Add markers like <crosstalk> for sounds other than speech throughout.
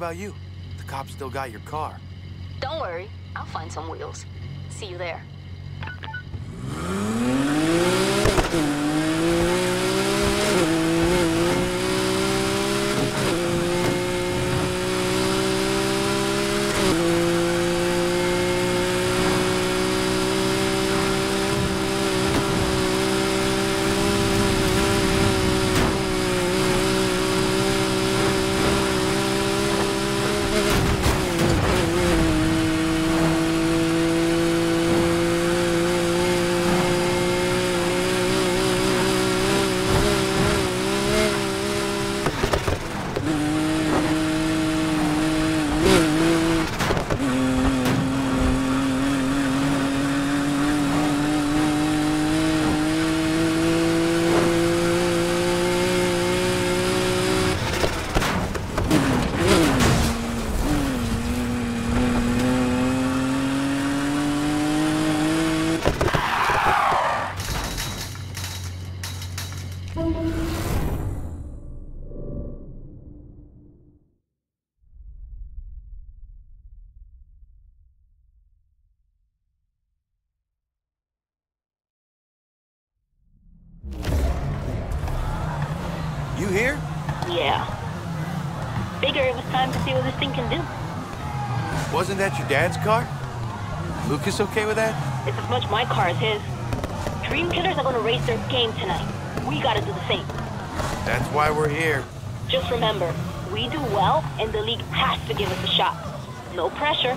about you? The cops still got your car. Don't worry. I'll find some wheels. See you there. that your dad's car? Lucas okay with that? It's as much my car as his. Dream Killers are gonna raise their game tonight. We gotta do the same. That's why we're here. Just remember, we do well, and the league has to give us a shot. No pressure,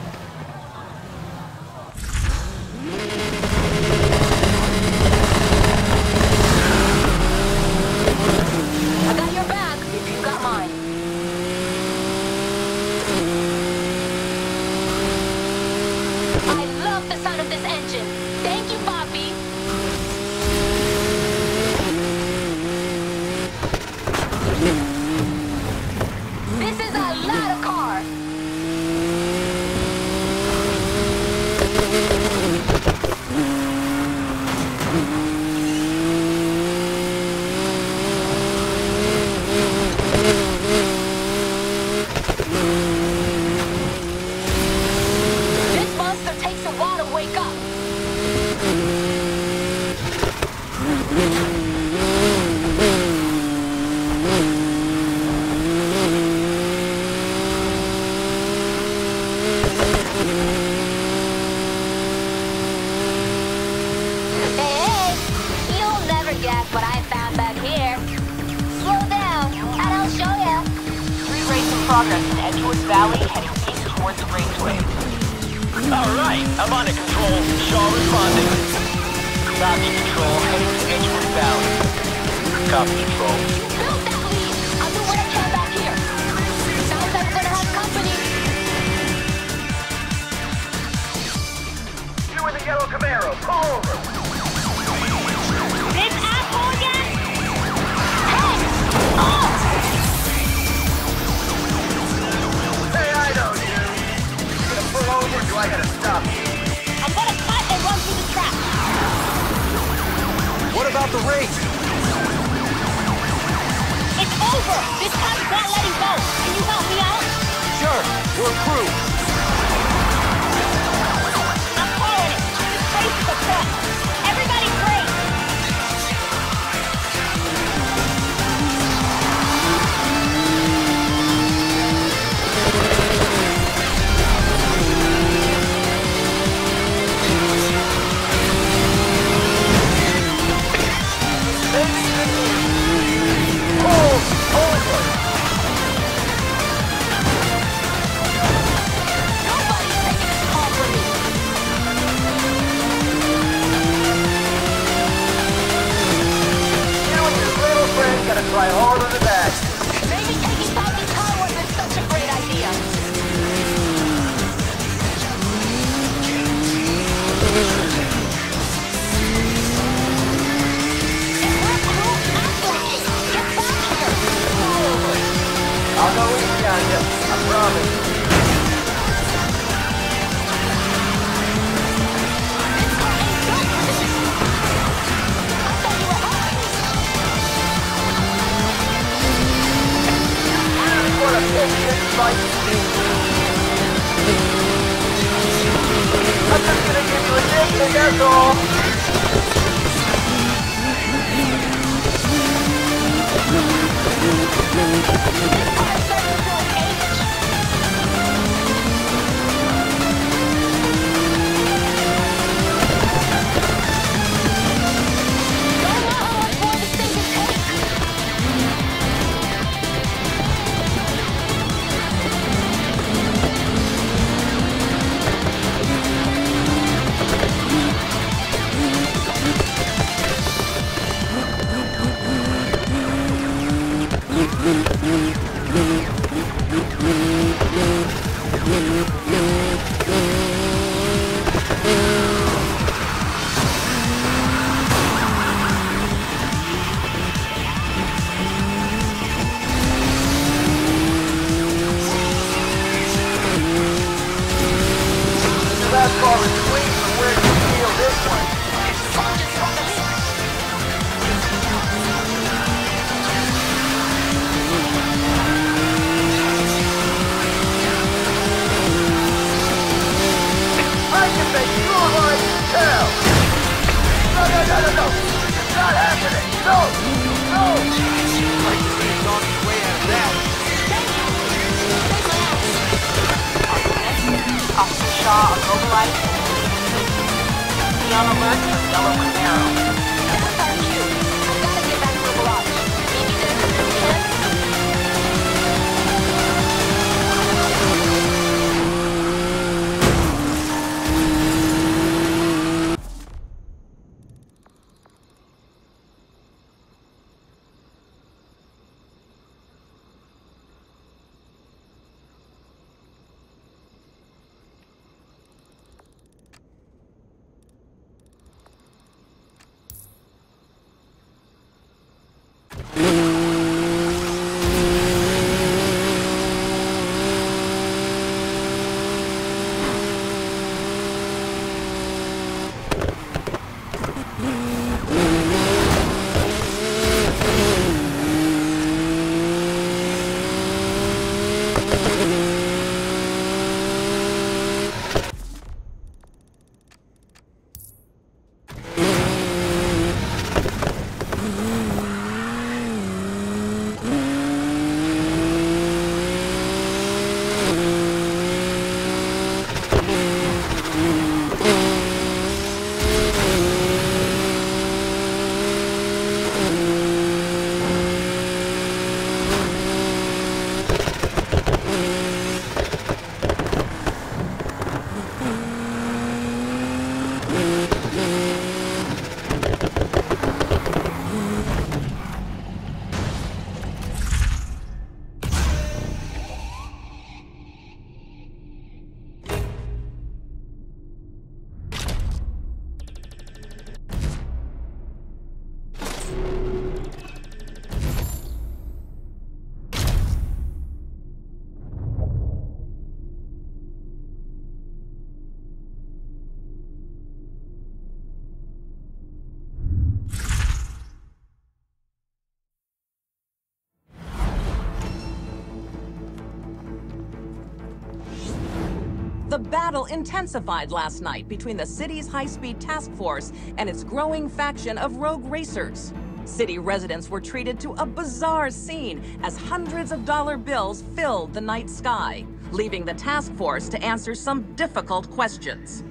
The battle intensified last night between the city's high-speed task force and its growing faction of rogue racers. City residents were treated to a bizarre scene as hundreds of dollar bills filled the night sky, leaving the task force to answer some difficult questions.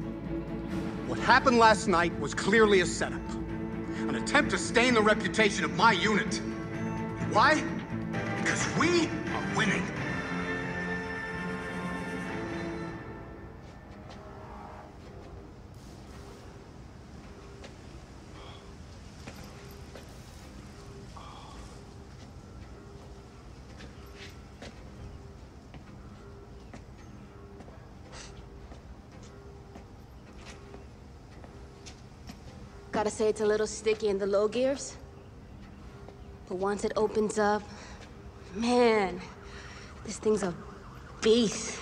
What happened last night was clearly a setup. An attempt to stain the reputation of my unit. Why? Because we are winning. Gotta say it's a little sticky in the low gears. But once it opens up, man, this thing's a beast.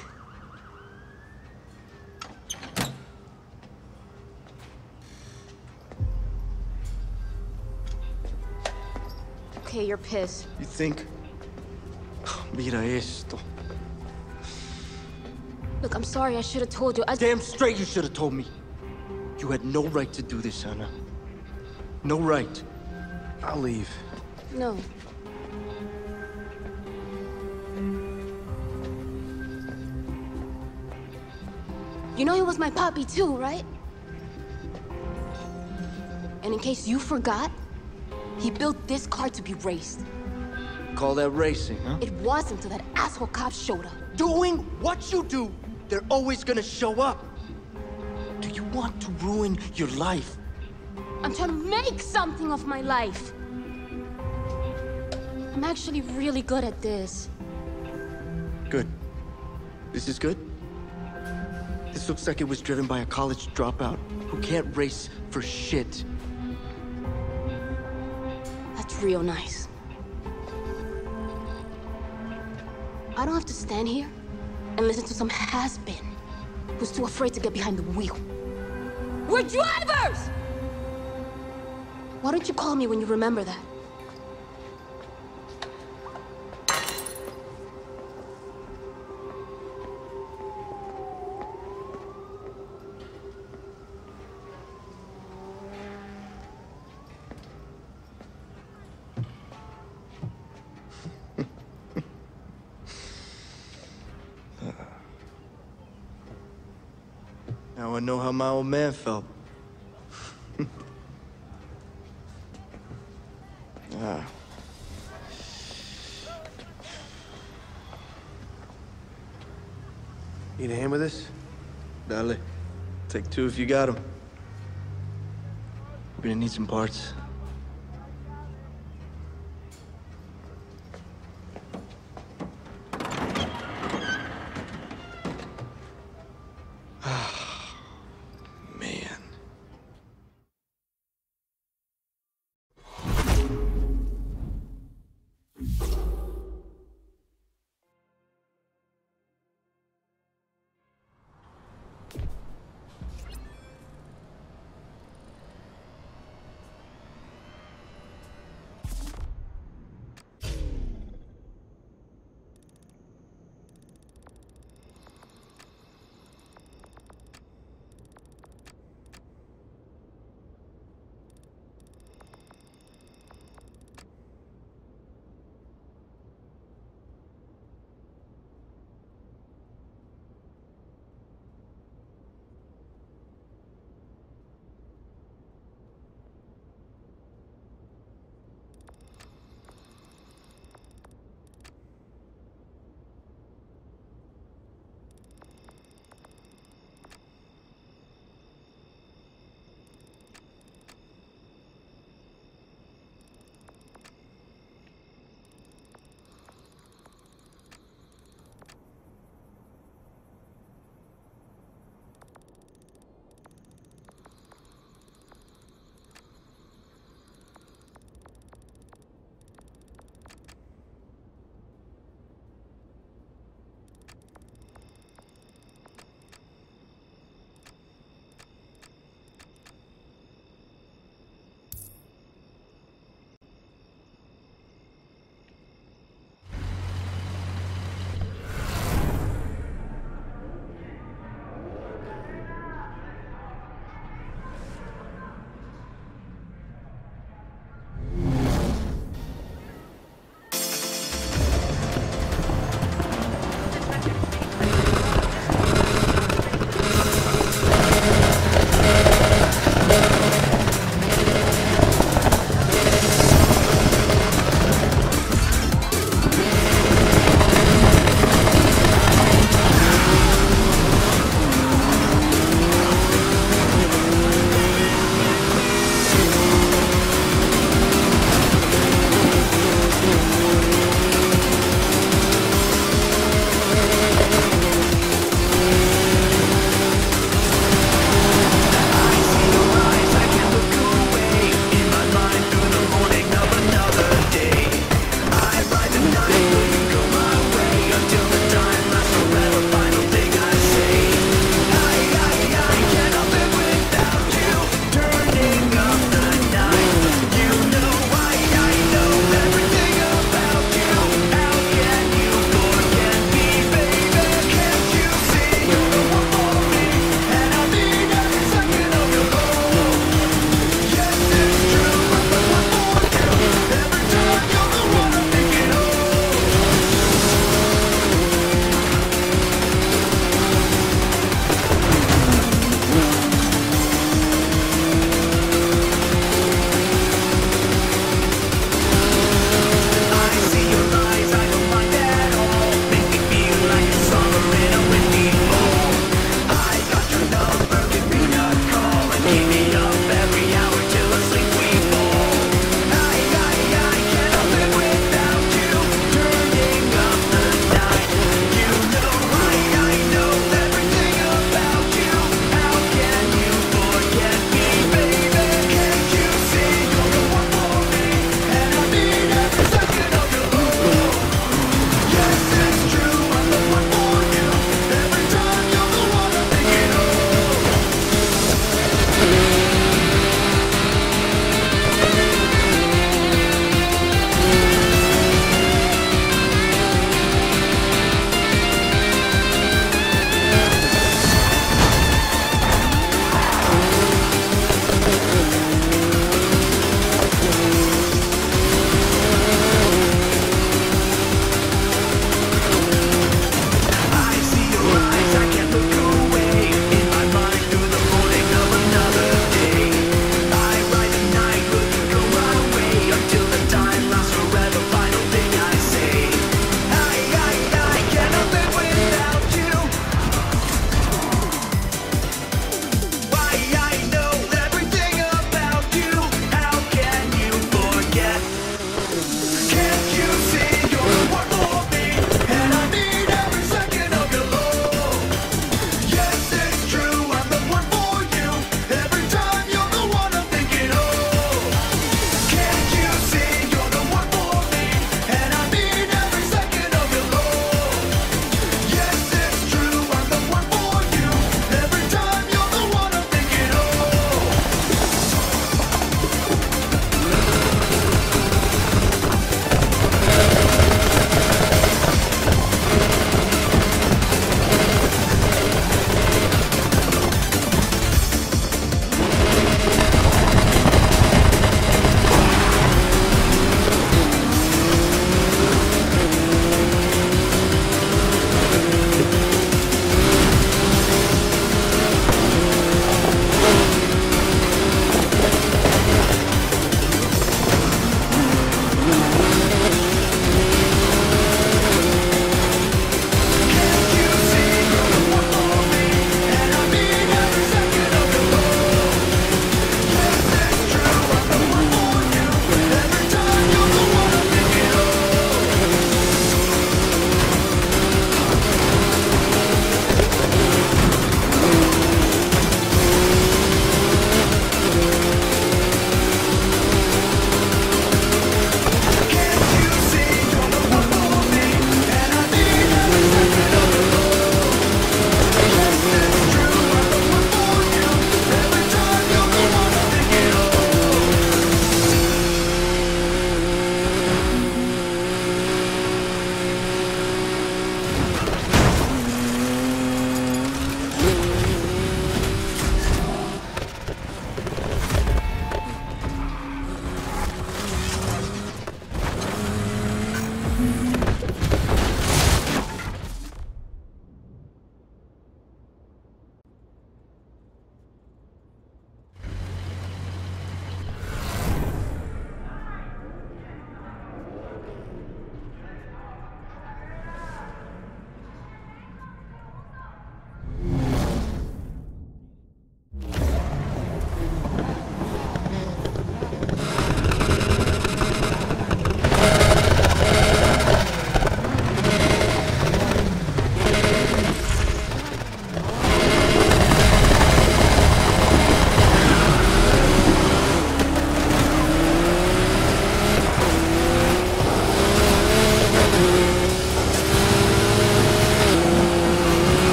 Okay, you're pissed. You think? Mira esto. Look, I'm sorry, I should have told you. I Damn straight you should have told me. You had no right to do this, Ana. No right. I'll leave. No. You know he was my puppy too, right? And in case you forgot, he built this car to be raced. Call that racing, huh? It wasn't until that asshole cop showed up. Doing what you do, they're always gonna show up. Want to ruin your life? I'm trying to make something of my life. I'm actually really good at this. Good. This is good? This looks like it was driven by a college dropout who can't race for shit. That's real nice. I don't have to stand here and listen to some has-been who's too afraid to get behind the wheel. We're drivers! Why don't you call me when you remember that? I know how my old man felt. <laughs> ah. Need a hand with this? Dale. Take two if you got them. We're gonna need some parts.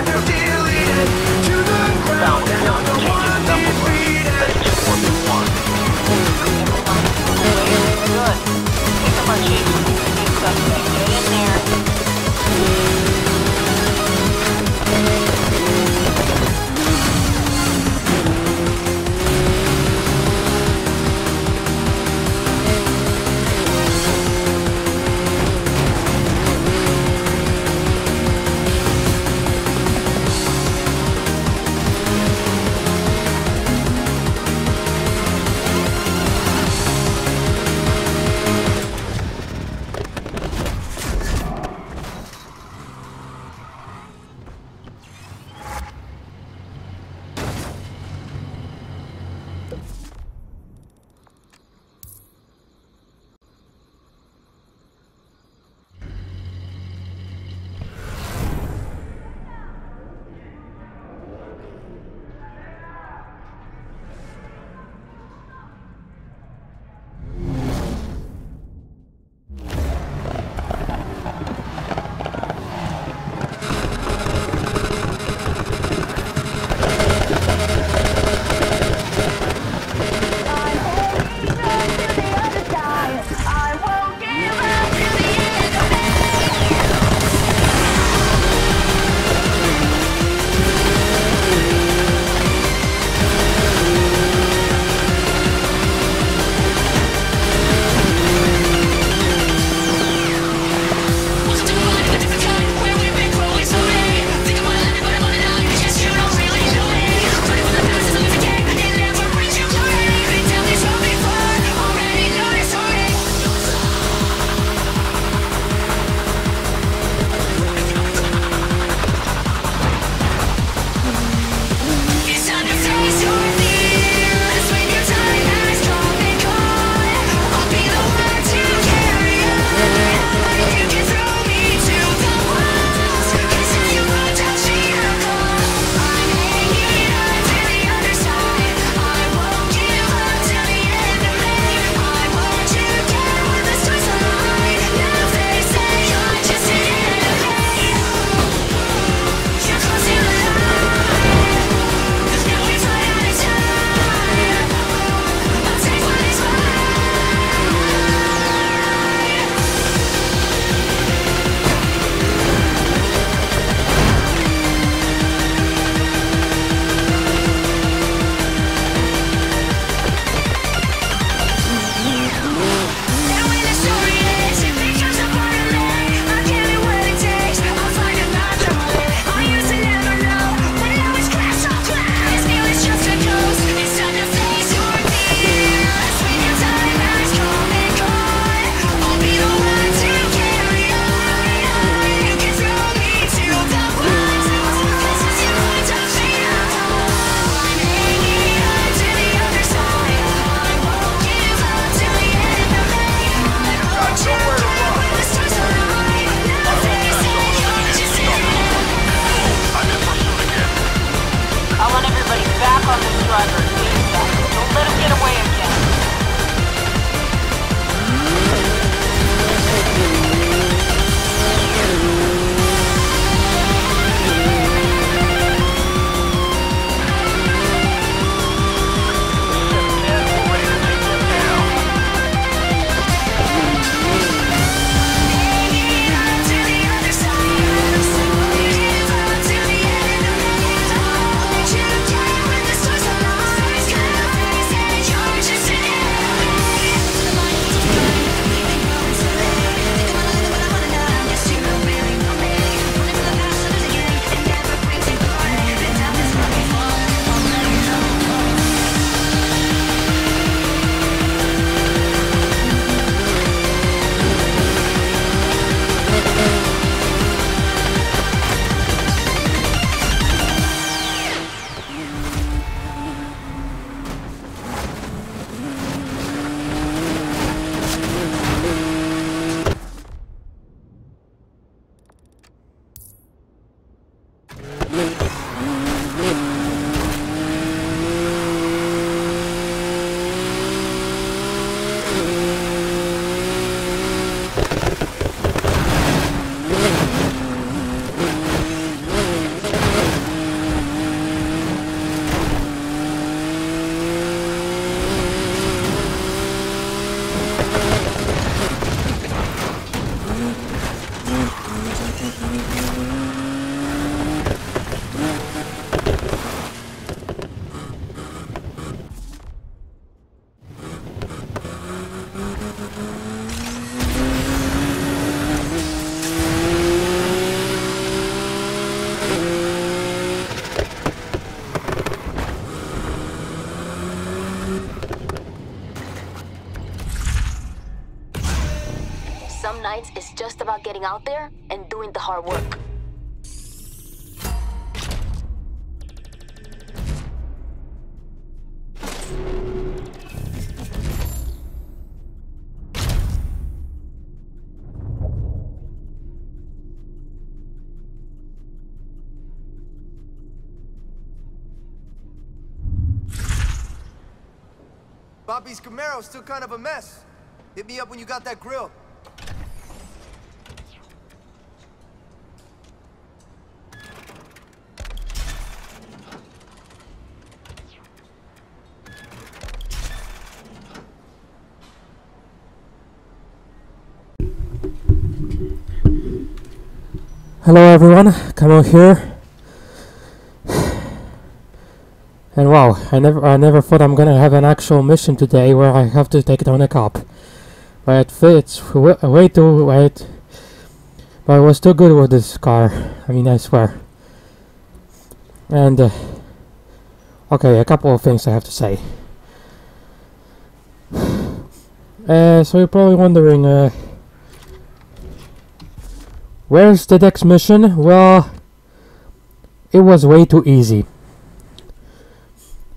Found killing just about getting out there and doing the hard work. Bobby's Camaro's still kind of a mess. Hit me up when you got that grill. Hello everyone, Camo here. And wow, I never I never thought I'm gonna have an actual mission today where I have to take down a cop. But it fits way too wait. But I was too good with this car. I mean I swear. And uh, okay, a couple of things I have to say. <sighs> Uh, so you're probably wondering, uh, where's the next mission? Well, it was way too easy.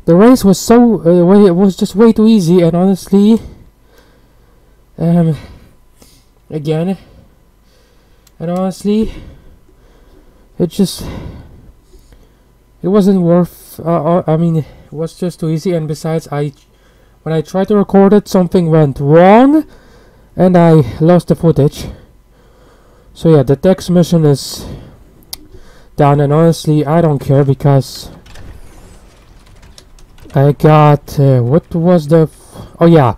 The race was so, uh, it was just way too easy, and honestly, um, again, and honestly, it just, it wasn't worth, uh, uh, I mean, it was just too easy, and besides, I, when I tried to record it, something went wrong, and I lost the footage. So yeah, the text mission is done, and honestly, I don't care because I got uh, what was the oh yeah.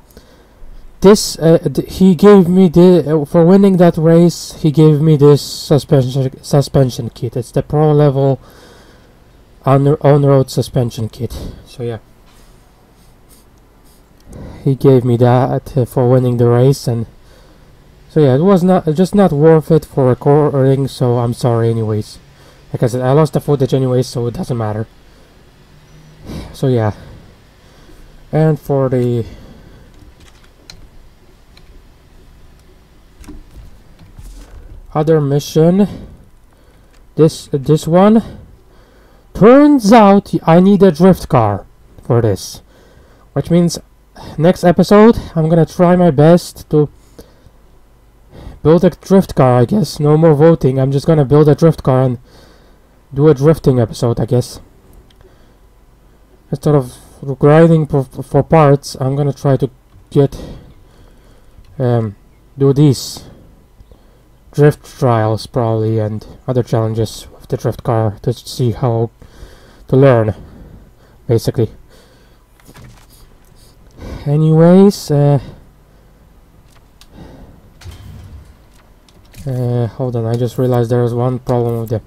This uh, he gave me the uh, for winning that race he gave me this suspension suspension kit. It's the pro level on on road suspension kit. So yeah. He gave me that uh, for winning the race and so yeah it was not just not worth it for recording so I'm sorry anyways. Like I said I lost the footage anyways so it doesn't matter. So yeah. And for the other mission this uh, this one turns out I need a drift car for this. Which means next episode I'm gonna try my best to build a drift car I guess. No more voting. I'm just gonna build a drift car and do a drifting episode I guess. Instead of grinding for, for parts I'm gonna try to get um, do these drift trials probably and other challenges with the drift car to see how to learn basically. Anyways uh, uh, hold on I just realized there is one problem with the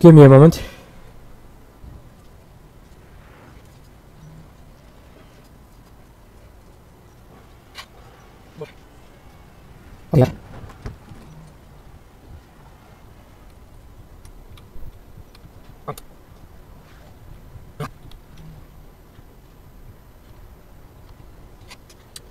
Give me a moment.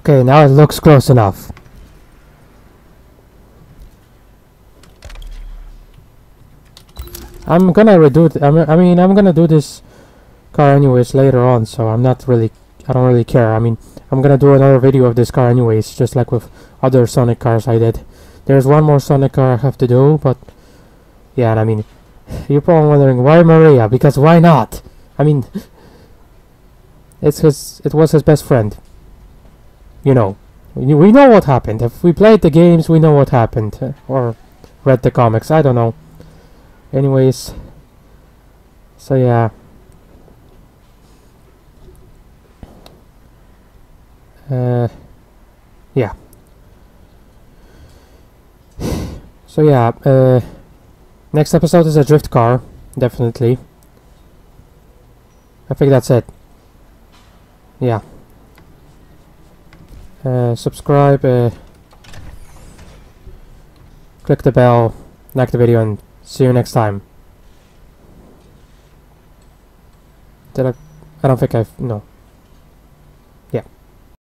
Okay, now it looks close enough. I'm gonna redo th I mean, I'm gonna do this car anyways later on, so I'm not really, I don't really care. I mean, I'm gonna do another video of this car anyways, just like with other Sonic cars I did. There's one more Sonic car I have to do, but yeah, I mean, <laughs> you're probably wondering why Maria? Because why not? I mean, <laughs> it's his, it was his best friend. You know, we know what happened. If we played the games, we know what happened, uh, or read the comics. I don't know. Anyways, so yeah. Uh, yeah. <sighs> So yeah, uh, next episode is a drift car, definitely. I think that's it. Yeah. Uh, subscribe, uh, click the bell, like the video, and see you next time. Did I? I don't think I've... no.